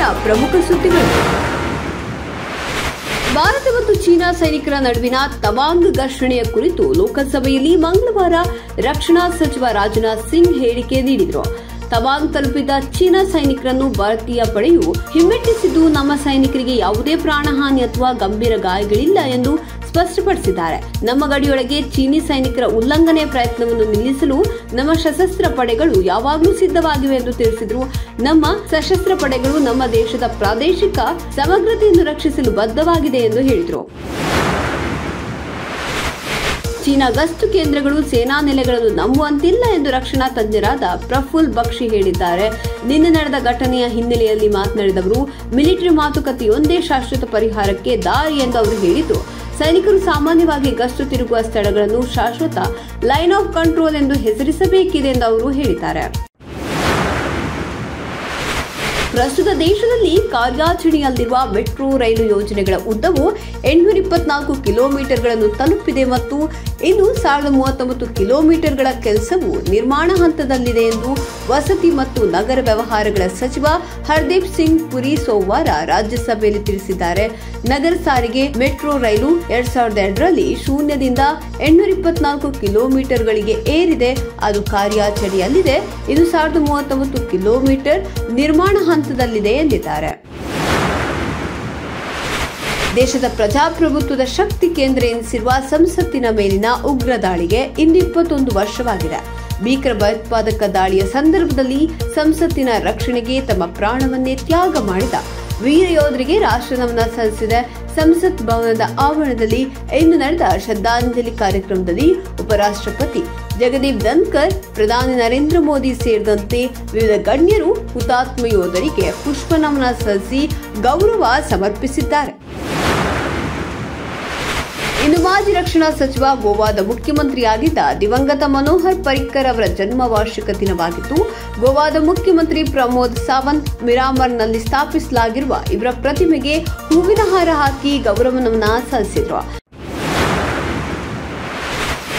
ಇವತ್ತಿನ ಪ್ರಮುಖ ಸುದ್ದಿಗಳು. ಭಾರತ ಮತ್ತು ಚೀನಾ ಸೈನಿಕರ ನಡುವಿನ ತವಾಂಗ್ ಘರ್ಷಣೆಯ ಕುರಿತು ಲೋಕಸಭೆಯಲ್ಲಿ ಮಂಗಳವಾರ ರಕ್ಷಣಾ ಸಚಿವ ರಾಜನಾಥ್ ಸಿಂಗ್ ಹೇಳಿಕೆ ನೀಡಿದರು. ತವಾಂಗ್ ತಲುಪಿದ ಚೀನಾ ಸೈನಿಕರನ್ನು ಭಾರತೀಯ ಪಡೆಯು ಹಿಮ್ಮೆಟ್ಟಿಸಿದ್ದು ನಮ್ಮ ಸೈನಿಕರಿಗೆ ಯಾವುದೇ ಪ್ರಾಣಹಾನಿ ಅಥವಾ ಗಂಭೀರ ಗಾಯಗಳಿಲ್ಲ ಎಂದು ಸ್ಪಷ್ಟಪಡಿಸಿದ್ದಾರೆ. ನಮ್ಮ ಗಡಿಯೊಳಗೆ ಚೀನಿ ಸೈನಿಕರ ಉಲ್ಲಂಘನೆ ಪ್ರಯತ್ನವನ್ನು ನಿಲ್ಲಿಸಲು ನಮ್ಮ ಸಶಸ್ತ್ರ ಪಡೆಗಳು ಯಾವಾಗಲೂ ಸಿದ್ಧವಾಗಿವೆ ಎಂದು ತಿಳಿಸಿದರು. ನಮ್ಮ ಸಶಸ್ತ್ರ ಪಡೆಗಳು ನಮ್ಮ ದೇಶದ ಪ್ರಾದೇಶಿಕ ಸಮಗ್ರತೆಯನ್ನು ರಕ್ಷಿಸಲು ಬದ್ಧವಾಗಿದೆ ಎಂದು ಹೇಳಿದರು. ಚೀನಾ ಗಸ್ತು ಕೇಂದ್ರಗಳು ಸೇನಾ ನೆಲೆಗಳನ್ನು ನಂಬುವಂತಿಲ್ಲ ಎಂದು ರಕ್ಷಣಾ ತಜ್ಞರಾದ ಪ್ರಫುಲ್ ಬಕ್ಷಿ ಹೇಳಿದ್ದಾರೆ. ನಿನ್ನೆ ನಡೆದ ಘಟನೆಯ ಹಿನ್ನೆಲೆಯಲ್ಲಿ ಮಾತನಾಡಿದವರು, ಮಿಲಿಟರಿ ಮಾತುಕತೆಯೊಂದೇ ಶಾಶ್ವತ ಪರಿಹಾರಕ್ಕೆ ದಾರಿ ಎಂದು ಅವರು ಹೇಳಿದ್ದು, ಸೈನಿಕರು ಸಾಮಾನ್ಯವಾಗಿ ಗಸ್ತು ತಿರುಗುವ ಸ್ಥಳಗಳನ್ನು ಶಾಶ್ವತ ಲೈನ್ ಆಫ್ ಕಂಟ್ರೋಲ್ ಎಂದು ಹೆಸರಿಸಬೇಕಿದೆ ಎಂದು ಅವರು ಹೇಳಿದ್ದಾರೆ. ಪ್ರಸ್ತುತ ದೇಶದಲ್ಲಿ ಕಾರ್ಯಾಚರಣೆಯಲ್ಲಿರುವ ಮೆಟ್ರೋ ರೈಲು ಯೋಜನೆಗಳ ಉದ್ದವು ಎಂಟುನೂರ ಇಪ್ಪತ್ನಾಲ್ಕು ಕಿಲೋಮೀಟರ್ಗಳನ್ನು ತಲುಪಿದೆ ಮತ್ತು ಇನ್ನು ಸಾವಿರದ ಮೂವತ್ತೊಂಬತ್ತು ಕಿಲೋಮೀಟರ್ಗಳ ಕೆಲಸವು ನಿರ್ಮಾಣ ಹಂತದಲ್ಲಿದೆ ಎಂದು ವಸತಿ ಮತ್ತು ನಗರ ವ್ಯವಹಾರಗಳ ಸಚಿವ ಹರ್ದೀಪ್ ಸಿಂಗ್ ಪುರಿ ಸೋಮವಾರ ರಾಜ್ಯಸಭೆಯಲ್ಲಿ ತಿಳಿಸಿದ್ದಾರೆ. ನಗರ ಸಾರಿಗೆ, ಮೆಟ್ರೋ ರೈಲು ಎರಡ್ ಸಾವಿರದ ಎರಡರಲ್ಲಿ ಶೂನ್ಯದಿಂದ ಎಂಟುನೂರ ಇಪ್ಪತ್ನಾಲ್ಕು ಕಿಲೋಮೀಟರ್ಗಳಿಗೆ ಏರಿದೆ. ಅದು ಕಾರ್ಯಾಚರಣೆಯಲ್ಲಿದೆ. ಇದು ಸಾವಿರದ ಮೂವತ್ತೊಂಬತ್ತು ಕಿಲೋಮೀಟರ್ ನಿರ್ಮಾಣ ಹಂತದಲ್ಲಿದೆ ಎಂದಿದ್ದಾರೆ. ದೇಶದ ಪ್ರಜಾಪ್ರಭುತ್ವದ ಶಕ್ತಿ ಕೇಂದ್ರ ಎನಿಸಿರುವ ಸಂಸತ್ತಿನ ಮೇಲಿನ ಉಗ್ರ ದಾಳಿಗೆ ಇನ್ನಿಪ್ಪತ್ತೊಂದು ವರ್ಷವಾಗಿದೆ. ಭೀಕರ ಭಯೋತ್ಪಾದಕ ದಾಳಿಯ ಸಂದರ್ಭದಲ್ಲಿ ಸಂಸತ್ತಿನ ರಕ್ಷಣೆಗೆ ತಮ್ಮ ಪ್ರಾಣವನ್ನೇ ತ್ಯಾಗ ಮಾಡಿದ ವೀರ ಯೋಧರಿಗೆ ರಾಷ್ಟ್ರನಮನ ಸಲ್ಲಿಸಿದ ಸಂಸತ್ ಭವನದ ಆವರಣದಲ್ಲಿ ಇಂದು ನಡೆದ ಶ್ರದ್ಧಾಂಜಲಿ ಕಾರ್ಯಕ್ರಮದಲ್ಲಿ ಉಪರಾಷ್ಟ್ರಪತಿ ಜಗದೀಪ್ ಧನ್ಕರ್, ಪ್ರಧಾನಿ ನರೇಂದ್ರ ಮೋದಿ ಸೇರಿದಂತೆ ವಿವಿಧ ಗಣ್ಯರು ಹುತಾತ್ಮ ಯೋಧರಿಗೆ ಪುಷ್ಪ ನಮನ ಸಲ್ಲಿಸಿ ಗೌರವ ಸಮರ್ಪಿಸಿದ್ದಾರೆ. ಇನ್ನು ಮಾಜಿ ರಕ್ಷಣಾ ಸಚಿವ, ಗೋವಾದ ಮುಖ್ಯಮಂತ್ರಿಯಾಗಿದ್ದ ದಿವಂಗತ ಮನೋಹರ್ ಪರಿಕ್ಕರ್ ಅವರ ಜನ್ಮ ವಾರ್ಷಿಕ ದಿನವಾಗಿದ್ದು, ಗೋವಾದ ಮುಖ್ಯಮಂತ್ರಿ ಪ್ರಮೋದ್ ಸಾವಂತ್ ಮಿರಾಮರ್ನಲ್ಲಿ ಸ್ಥಾಪಿಸಲಾಗಿರುವ ಇವರ ಪ್ರತಿಮೆಗೆ ಹೂವಿನ ಹಾರ ಹಾಕಿ ಗೌರವ ನಮನ ಸಲ್ಲಿಸಿದ್ರು.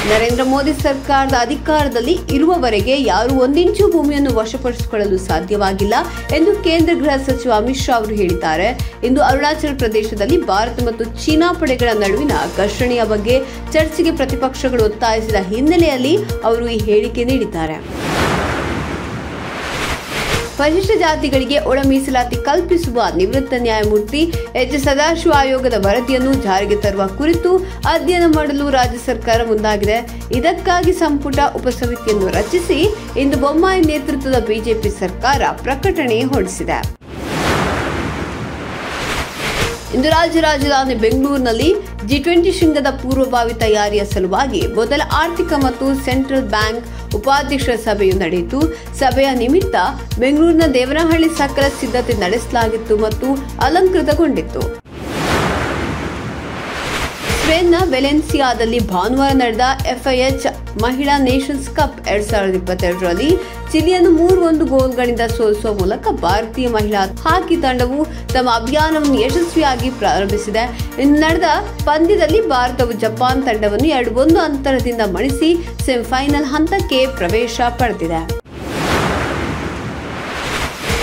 ನರೇಂದ್ರ ಮೋದಿ ಸರ್ಕಾರದ ಅಧಿಕಾರದಲ್ಲಿ ಇರುವವರೆಗೆ ಯಾರೂ ಒಂದಿಂಚು ಭೂಮಿಯನ್ನು ವಶಪಡಿಸಿಕೊಳ್ಳಲು ಸಾಧ್ಯವಾಗಿಲ್ಲ ಎಂದು ಕೇಂದ್ರ ಗೃಹ ಸಚಿವ ಅಮಿತ್ ಶಾ ಅವರು ಹೇಳಿದ್ದಾರೆ. ಇಂದು ಅರುಣಾಚಲ ಪ್ರದೇಶದಲ್ಲಿ ಭಾರತ ಮತ್ತು ಚೀನಾ ಪಡೆಗಳ ನಡುವಿನ ಘರ್ಷಣೆಯ ಬಗ್ಗೆ ಚರ್ಚೆಗೆ ಪ್ರತಿಪಕ್ಷಗಳು ಒತ್ತಾಯಿಸಿದ ಹಿನ್ನೆಲೆಯಲ್ಲಿ ಅವರು ಈ ಹೇಳಿಕೆ ನೀಡಿದ್ದಾರೆ. ಪರಿಶಿಷ್ಟ ಜಾತಿಗಳಿಗೆ ಒಳ ಮೀಸಲಾತಿ ಕಲ್ಪಿಸುವ ನಿವೃತ್ತ ನ್ಯಾಯಮೂರ್ತಿ ಎಚ್ ಸದಾಶಿವ ಆಯೋಗದ ವರದಿಯನ್ನು ಜಾರಿಗೆ ತರುವ ಕುರಿತು ಅಧ್ಯಯನ ಮಾಡಲು ರಾಜ್ಯ ಸರ್ಕಾರ ಮುಂದಾಗಿದೆ. ಇದಕ್ಕಾಗಿ ಸಂಪುಟ ಉಪಸಮಿತಿಯನ್ನು ರಚಿಸಿ ಇಂದು ಬೊಮ್ಮಾಯಿ ನೇತೃತ್ವದ ಬಿಜೆಪಿ ಸರ್ಕಾರ ಪ್ರಕಟಣೆ ಹೊರಡಿಸಿದೆ. ಇಂದು ರಾಜ್ಯ ರಾಜಧಾನಿ ಬೆಂಗಳೂರಿನಲ್ಲಿ ಜಿ ಟ್ವೆಂಟಿ ಶೃಂಗದ ಪೂರ್ವಭಾವಿ ತಯಾರಿಯ ಸಲುವಾಗಿ ಮೊದಲ ಆರ್ಥಿಕ ಮತ್ತು ಸೆಂಟ್ರಲ್ ಬ್ಯಾಂಕ್ ಉಪಾಧ್ಯಕ್ಷರ ಸಭೆಯು ನಡೆಯಿತು. ಸಭೆಯ ನಿಮಿತ್ತ ಬೆಂಗಳೂರಿನ ದೇವನಹಳ್ಳಿ ಸಕಲ ಸಿದ್ಧತೆ ನಡೆಸಲಾಗಿತ್ತು ಮತ್ತು ಅಲಂಕೃತಗೊಂಡಿತ್ತು. ಸ್ಪೇನ್ನ ವೆಲೆನ್ಸಿಯಾದಲ್ಲಿ ಭಾನುವಾರ ನಡೆದ ಎಫ್ಐಎಚ್ ಮಹಿಳಾ ನೇಷನ್ಸ್ ಕಪ್ ಎರಡ್ ಸಾವಿರದ ಇಪ್ಪತ್ತೆರಡರಲ್ಲಿ ಚಿಲಿಯನ್ನು ಮೂರು ಒಂದು ಗೋಲ್ಗಳಿಂದ ಸೋಲಿಸುವ ಮೂಲಕ ಭಾರತೀಯ ಮಹಿಳಾ ಹಾಕಿ ತಂಡವು ತಮ್ಮ ಅಭಿಯಾನವನ್ನು ಯಶಸ್ವಿಯಾಗಿ ಪ್ರಾರಂಭಿಸಿದೆ. ಇನ್ನು ನಡೆದ ಪಂದ್ಯದಲ್ಲಿ ಭಾರತವು ಜಪಾನ್ ತಂಡವನ್ನು ಎರಡು ಒಂದು ಅಂತರದಿಂದ ಮಣಿಸಿ ಸೆಮಿಫೈನಲ್ ಹಂತಕ್ಕೆ ಪ್ರವೇಶ ಪಡೆದಿದೆ.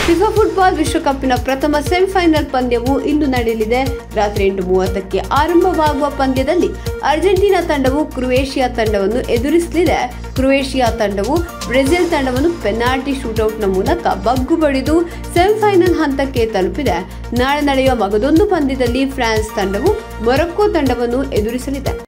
ಫಿಫಾ ಫುಟ್ಬಾಲ್ ವಿಶ್ವಕಪ್ನ ಪ್ರಥಮ ಸೆಮಿಫೈನಲ್ ಪಂದ್ಯವು ಇಂದು ನಡೆಯಲಿದೆ. ರಾತ್ರಿ ಎಂಟು ಮೂವತ್ತಕ್ಕೆ ಆರಂಭವಾಗುವ ಪಂದ್ಯದಲ್ಲಿ ಅರ್ಜೆಂಟೀನಾ ತಂಡವು ಕ್ರೊಯೇಷಿಯಾ ತಂಡವನ್ನು ಎದುರಿಸಲಿದೆ. ಕ್ರೊಯೇಷಿಯಾ ತಂಡವು ಬ್ರೆಜಿಲ್ ತಂಡವನ್ನು ಪೆನಾಲ್ಟಿ ಶೂಟೌಟ್ನ ಮೂಲಕ ಬಗ್ಗು ಬಡಿದು ಸೆಮಿಫೈನಲ್ ಹಂತಕ್ಕೆ ತಲುಪಿದೆ. ನಾಳೆ ನಡೆಯುವ ಮಗದೊಂದು ಪಂದ್ಯದಲ್ಲಿ ಫ್ರಾನ್ಸ್ ತಂಡವು ಮೊರಕ್ಕೋ ತಂಡವನ್ನು ಎದುರಿಸಲಿದೆ.